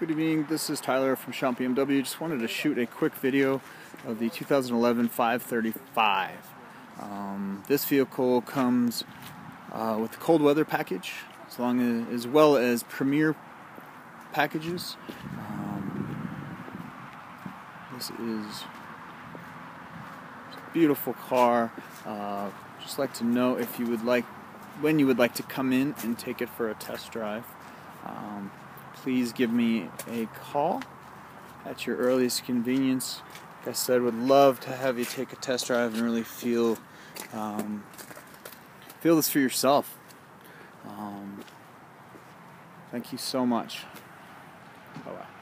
Good evening, this is Tyler from Schomp BMW. Just wanted to shoot a quick video of the 2011 535. Um, this vehicle comes uh, with the cold weather package, as, as, as well as premier packages. Um, this is a beautiful car. Uh, just like to know if you would like, when you would like to come in and take it for a test drive. Um, please give me a call at your earliest convenience. Like I said, would love to have you take a test drive and really feel um, feel this for yourself. Um, thank you so much. Bye bye.